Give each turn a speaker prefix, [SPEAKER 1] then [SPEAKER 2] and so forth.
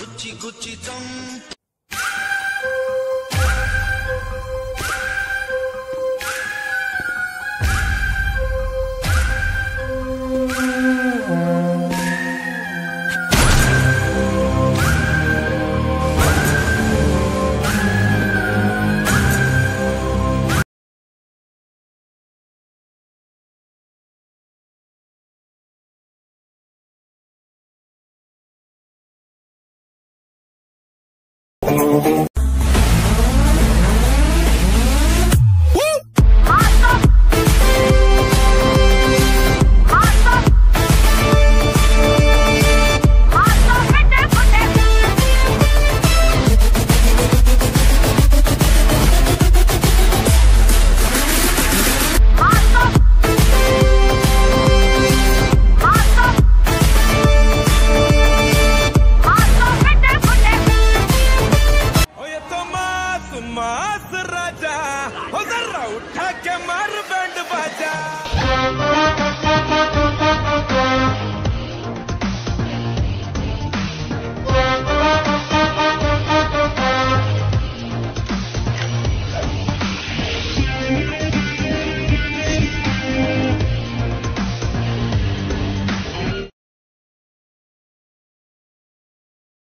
[SPEAKER 1] గుచ్చి గుచ్చి చంప कमर बैंड बजा